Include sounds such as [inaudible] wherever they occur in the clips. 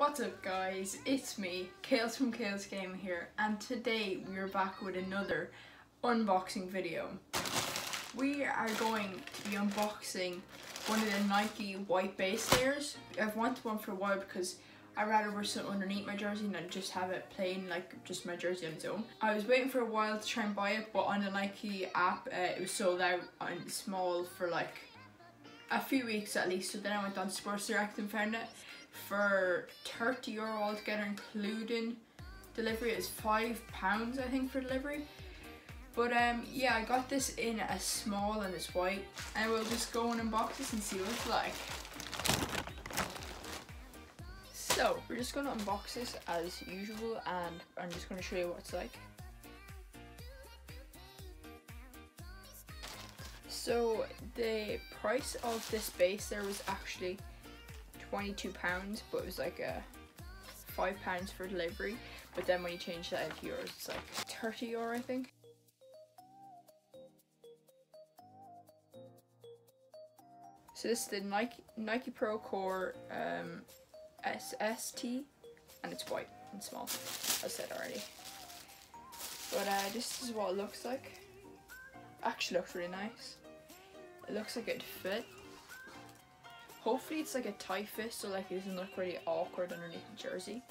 What's up guys, it's me, Kayls from Kayls Gaming here, and today we are back with another unboxing video. We are going to be unboxing one of the Nike white base layers. I've wanted one for a while because I'd rather wear something underneath my jersey than just have it plain like just my jersey on its own. I was waiting for a while to try and buy it but on the Nike app uh, it was sold out on small for like a few weeks at least so then I went on Sports Direct and found it for 30 euro altogether including delivery is five pounds I think for delivery. But um yeah I got this in a small and it's white. And we'll just go and unbox this and see what it's like. So we're just gonna unbox this as usual and I'm just gonna show you what it's like. So the price of this base there was actually 22 pounds but it was like a five pounds for delivery. But then when you change that into euros it's like 30 euro I think. So this is the Nike Nike Pro Core um, SST and it's white and small. I said already. But uh, this is what it looks like. Actually looks really nice. It looks like it'd fit Hopefully it's like a fit so like it doesn't look really awkward underneath the jersey.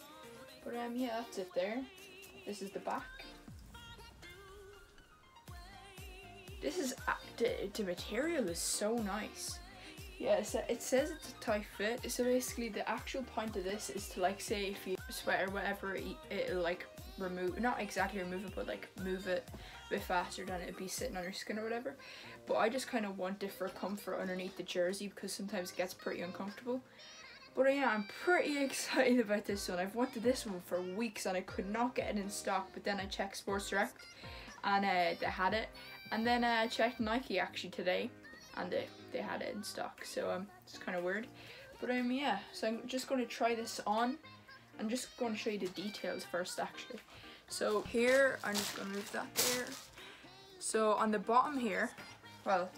But um yeah, that's it there. This is the back. This is, the, the material is so nice. Yeah, so it says it's a tight fit. So basically the actual point of this is to like say if you sweat or whatever, it'll like remove, not exactly remove it, but like move it a bit faster than it'd be sitting on your skin or whatever but I just kind of want it for comfort underneath the jersey because sometimes it gets pretty uncomfortable. But yeah, I'm pretty [laughs] excited about this one. I've wanted this one for weeks and I could not get it in stock, but then I checked Sports Direct and uh, they had it. And then uh, I checked Nike actually today and they, they had it in stock, so um, it's kind of weird. But um, yeah, so I'm just going to try this on. I'm just going to show you the details first actually. So here, I'm just going to move that there. So on the bottom here, well,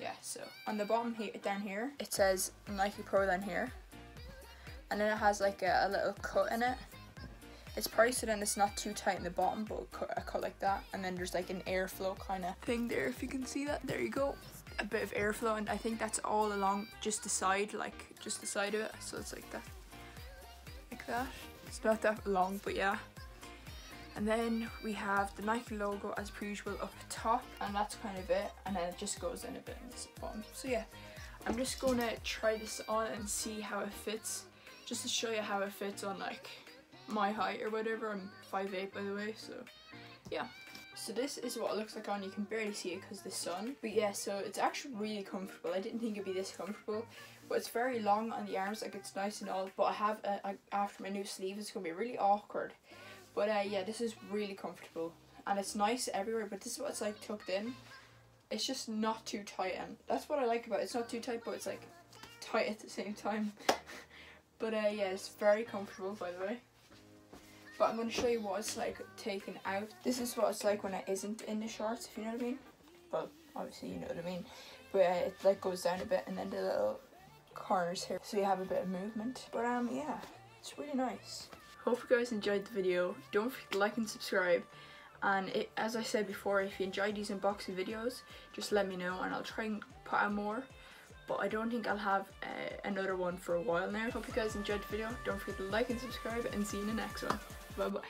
yeah, so on the bottom here, down here, it says Nike Pro down here. And then it has like a, a little cut in it. It's probably so then it's not too tight in the bottom, but cut, a cut like that. And then there's like an airflow kind of thing there, if you can see that. There you go. A bit of airflow, and I think that's all along just the side, like just the side of it. So it's like that. It's not that long, but yeah. And then we have the Nike logo as per usual up top and that's kind of it and then it just goes in a bit in this bottom. So yeah, I'm just gonna try this on and see how it fits just to show you how it fits on like my height or whatever. I'm 5'8 by the way, so yeah. So this is what it looks like on, you can barely see it because the sun. But yeah, so it's actually really comfortable. I didn't think it'd be this comfortable. But it's very long on the arms, like it's nice and all. But I have, a, a, after my new sleeve, it's going to be really awkward but uh, yeah, this is really comfortable and it's nice everywhere. But this is what it's like tucked in. It's just not too tight, and that's what I like about it. It's not too tight, but it's like tight at the same time. [laughs] but uh, yeah, it's very comfortable, by the way. But I'm going to show you what it's like taken out. This is what it's like when it isn't in the shorts, if you know what I mean. Well, obviously you know what I mean. But uh, it like goes down a bit and then the little corners here. So you have a bit of movement. But um, yeah, it's really nice. Hope you guys enjoyed the video. Don't forget to like and subscribe. And it, as I said before, if you enjoy these unboxing videos, just let me know and I'll try and put out more. But I don't think I'll have uh, another one for a while now. Hope you guys enjoyed the video. Don't forget to like and subscribe and see you in the next one. Bye-bye.